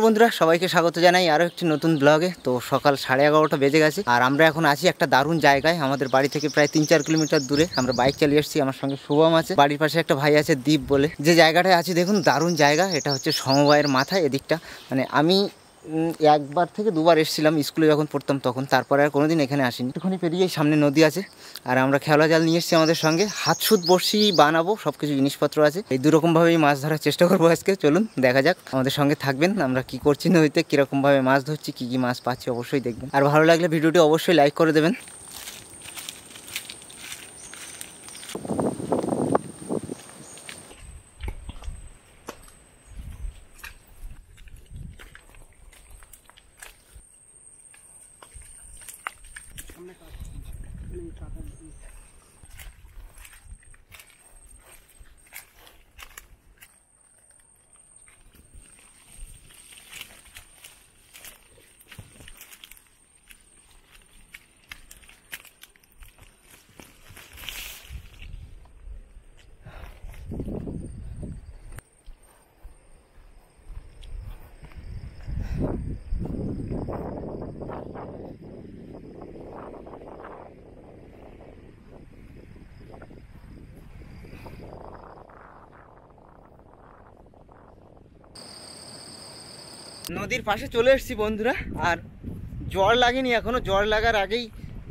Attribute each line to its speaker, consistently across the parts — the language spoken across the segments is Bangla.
Speaker 1: নমস্কার বন্ধুরা, সবাইকে স্বাগত জানাই আরও একটি নতুন ব্লগে তো সকাল সাড়ে এগারোটা বেজে গেছে, আর আমরা এখন আছি একটা দারুণ জায়গায়। আমাদের বাড়ি থেকে প্রায় তিন চার কিলোমিটার দূরে। আমরা বাইক চালিয়ে এসেছি, আমার সঙ্গে শুভম আছে। বাড়ির পাশে একটা ভাই আছে দ্বীপ বলে। যে জায়গাটায় আছি, দেখুন, দারুণ জায়গা। এটা হচ্ছে সমবায়ের মাথায় এদিকটা। মানে আমি একবার থেকে দুবার এসেছিলাম স্কুলে যখন পড়তাম তখন, তারপরে আর কোনোদিন এখানে আসিনি। একটুখানি পেরিয়ে সামনে নদী আছে, আর আমরা খেলা জাল নিয়ে এসেছি আমাদের সঙ্গে। হাতসুত বসি বানাবো সব কিছু জিনিসপত্র আছে। এই দুরকমভাবেই মাছ ধরার চেষ্টা করব আজকে। চলুন, দেখা যাক আমাদের সঙ্গে থাকবেন, আমরা কি করছি নদীতে, কীরকমভাবে মাছ ধরছি, কী কী মাছ পাচ্ছি অবশ্যই দেখবেন। আর ভালো লাগলে ভিডিওটি অবশ্যই লাইক করে দেবেন। নদীর পাশে চলে এসছি বন্ধুরা, আর জ্বর লাগেনি, এখনও জ্বর লাগার আগেই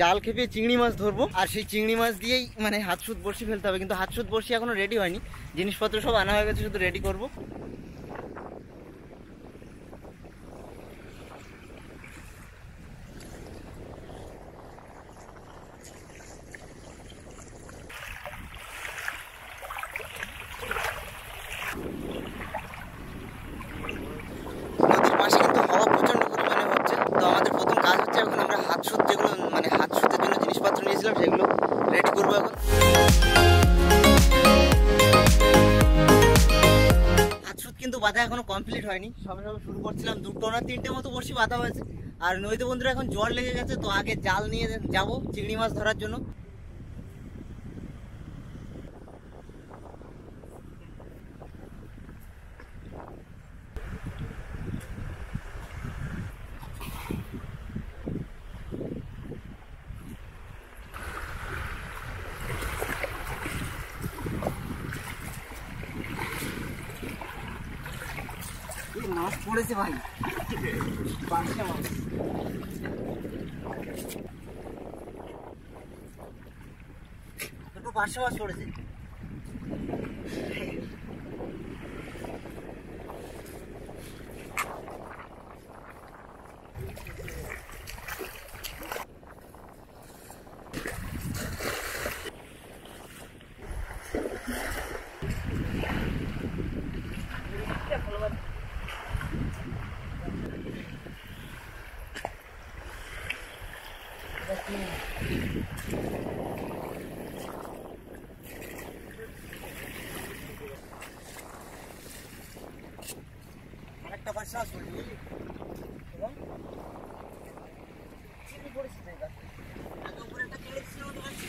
Speaker 1: জাল খেপে চিংড়ি মাছ ধরবো। আর সেই চিংড়ি মাছ দিয়েই মানে হাতসুদ বসি ফেলতে হবে, কিন্তু হাতসুদ বসি এখনও রেডি হয়নি। জিনিসপত্র সব আনা হয়ে গেছে, শুধু রেডি করব। বাঁধা এখনও কমপ্লিট হয়নি। সবে সবে শুরু করছিলাম দুটো না তিনটে মতো বড়শি বাঁধা হয়েছে। আর নদীতে বন্ধুরা এখন জল লেগে গেছে, তো আগে জাল নিয়ে যাব, চিংড়ি মাছ ধরার জন্য। মাছ পড়েছে ভাই। পাঁচটা মাছ দুটো পাঁচশো মাছ পড়েছে। মাছ পড়েছে বুঝলি এবং চিংড়ি পড়েছে তো এটা। আগে উপরে একটা কেটে দিচ্ছিল মতো লাগছে।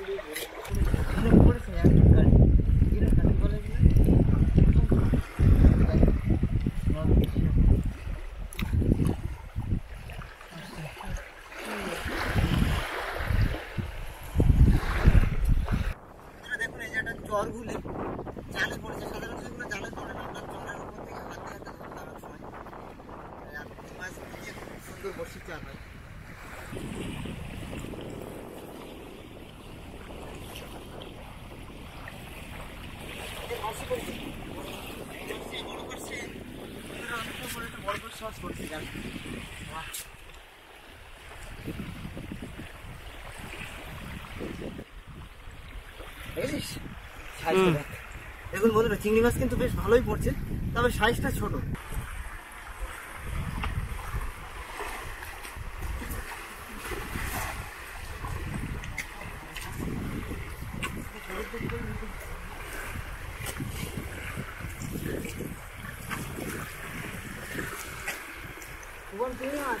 Speaker 1: এখানে পড়েছে না, একটা গাড়ি। এরা গাড়ি বলে কি না? দেখুন এই যে একটা জ্বর গুলি জালে পড়েছে সাধারণত এগুলো জালে পড়ে না আমরা জ্বরের উপর থেকে হাত দিয়ে হাতে ধরতে অনেক সময় আর এই মাছ দিয়ে খুব সুন্দর বসি চার হয় এই মাছই পড়েছে। এই মাছই বড় করছে। বন্ধুরা, অনেকটা বড় একটা বড় করছে মাছ পড়ছে, জানো? বাহ। দেখেছিস? সাইজটা দেখ। দেখুন বন্ধুরা চিংড়ি মাছ কিন্তু বেশ ভালোই পড়ছে তবে সাইজটা ছোট Вон 12.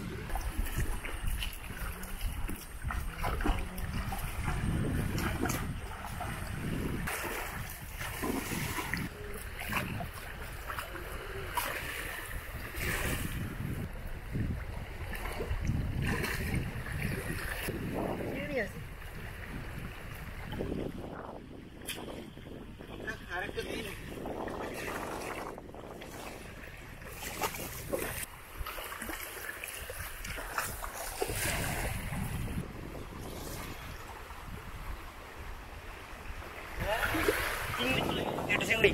Speaker 1: 经理。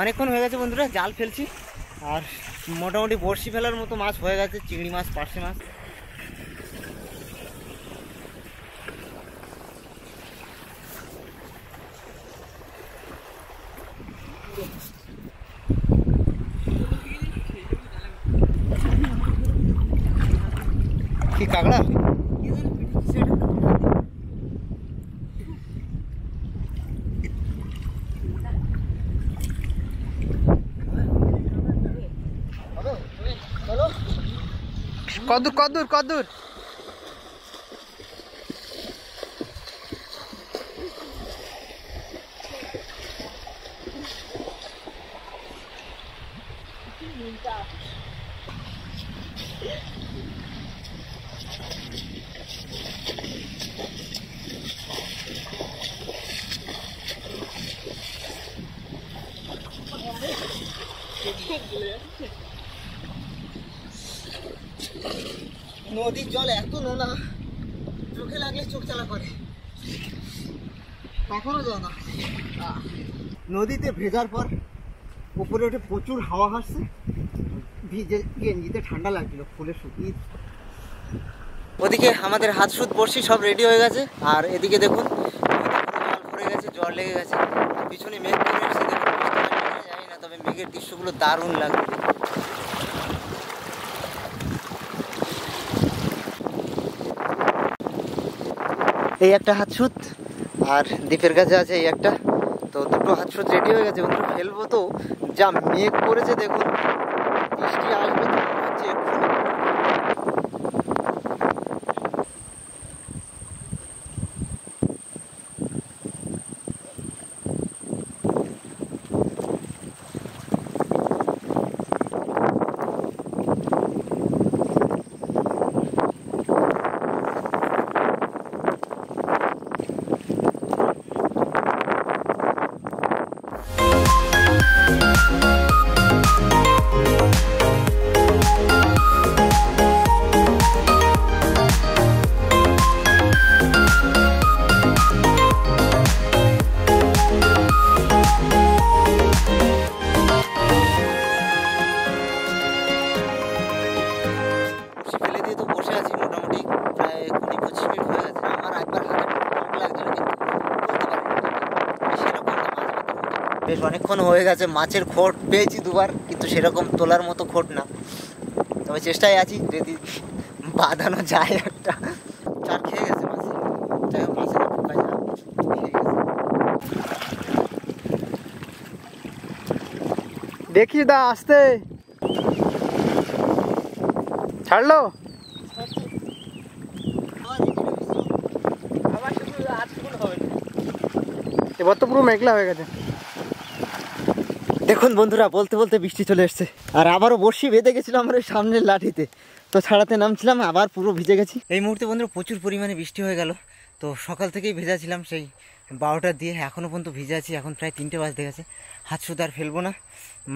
Speaker 1: অনেকক্ষণ হয়ে গেছে বন্ধুরা, জাল ফেলছি। আর মোটামুটি বড়শি ফেলার মতো মাছ হয়ে গেছে, চিংড়ি মাছ, পার্শে মাছ। কি কাঁকড়া কদূর কদূর কদূর নদীর জল এত নোনা, চোখে লাগলে চোখ চালা করে। কখনো যায় না। নদীতে ভেজার পর উপরে উঠে প্রচুর হাওয়া হাসছে। ভিজে গেঞ্জিতে ঠান্ডা লাগছিল, ফুলে শুকিয়ে। ওদিকে আমাদের হাত সুদ বড়শি সব রেডি হয়ে গেছে। আর এদিকে দেখুন জল ভরে গেছে, জল লেগে গেছে। পিছনে মেঘ করে এসেছে, দেখুন বুঝতে পারছি কিনা জানি না তবে মেঘের দৃশ্যগুলো দারুণ লাগবে এই একটা হাতসুত আর দ্বীপের কাছে আছে এই একটা। তো দুটো হাতসুত রেডি হয়ে গেছে বন্ধু ফেলব তো। যা মেঘ করেছে দেখুন, বৃষ্টি আসবে তো, হচ্ছে বেশ অনেকক্ষণ হয়ে গেছে, মাছের খোট পেয়েছি দুবার, কিন্তু সেরকম তোলার মতো খোট না। তবে চেষ্টায় আছি, যদি বাঁধানো যায় একটা। চার খেয়ে গেছে মাছের
Speaker 2: দেখি দা, আসতে। ছাড়লো? এবার তো পুরো মেঘলা হয়ে গেছে।
Speaker 1: দেখুন বন্ধুরা, বলতে বলতে বৃষ্টি চলে এসছে। আর আবারও বর্ষি বেঁধে গেছিলাম আমরা সামনের লাঠিতে। তো ছাড়াতে নামছিলাম, আবার পুরো ভিজে গেছি। এই মুহূর্তে বন্ধুরা প্রচুর পরিমাণে বৃষ্টি হয়ে গেল। তো সকাল থেকেই ভেজা ছিলাম, সেই বারোটার দিয়ে এখনও পর্যন্ত ভিজে আছি, এখন প্রায় তিনটে বাজতে গেছে। হাত শুধু আর ফেলব না।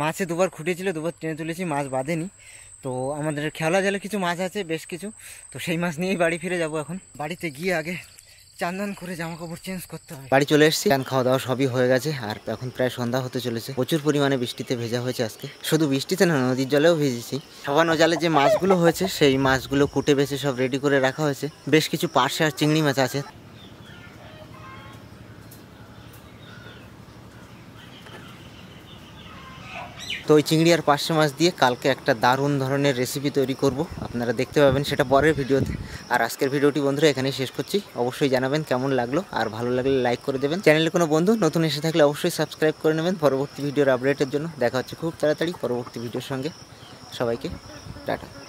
Speaker 1: মাছে দুবার খুঁটেছিল, দুবার টেনে তুলেছি, মাছ বাঁধেনি। তো আমাদের খেলা জালে কিছু মাছ আছে, বেশ কিছু। তো সেই মাছ নিয়েই বাড়ি ফিরে যাব এখন। বাড়িতে গিয়ে আগে চান্দান করে জামা কাপড় চেঞ্জ করতে হবে বাড়ি চলে এসেছি, চান খাওয়া দাওয়া সবই হয়ে গেছে, আর এখন প্রায় সন্ধ্যা হতে চলেছে। প্রচুর পরিমাণে বৃষ্টিতে ভেজা হয়েছে আজকে। শুধু বৃষ্টিতে না, নদীর জলেও ভেজেছি। সাবানো জালে যে মাছগুলো হয়েছে, সেই মাছগুলো কুটে বেছে সব রেডি করে রাখা হয়েছে। বেশ কিছু পার্শে আর চিংড়ি মাছ আছে। তো ওই চিংড়ি আর পার্শে মাছ দিয়ে কালকে একটা দারুণ ধরনের রেসিপি তৈরি করব। আপনারা দেখতে পাবেন সেটা পরের ভিডিওতে। আর আজকের ভিডিওটি বন্ধুরা এখানেই শেষ করছি। অবশ্যই জানাবেন কেমন লাগল। আর ভালো লাগলে লাইক করে দেবেন। চ্যানেলে কোনো বন্ধু নতুন এসে থাকলে অবশ্যই সাবস্ক্রাইব করে নেবেন। পরবর্তী ভিডিওর আপডেটের জন্য। দেখা হচ্ছে খুব তাড়াতাড়ি পরবর্তী ভিডিওর সঙ্গে। সবাইকে টাটা।